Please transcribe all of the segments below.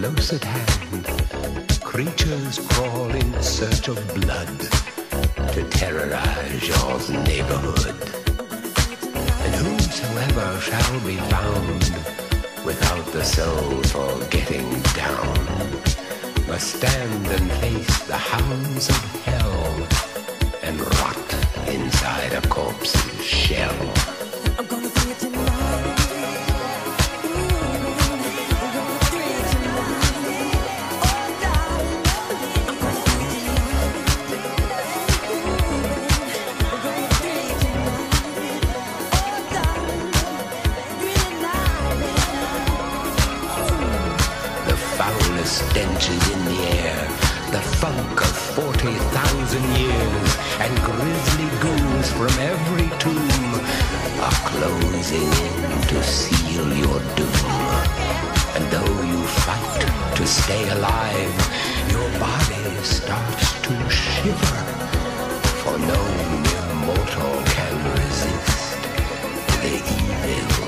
close at hand. Creatures crawl in search of blood to terrorize your neighborhood. And whosoever shall be found without the soul for getting down must stand and face the hounds of hell and rot inside a corpse's shell. I'm gonna bring it tonight. Foulest stench is in the air, the funk of 40,000 years, and grisly ghouls from every tomb are closing in to seal your doom. And though you fight to stay alive, your body starts to shiver, for no mere mortal can resist the evil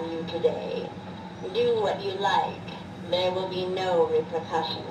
on you today. Do what you like. There will be no repercussions.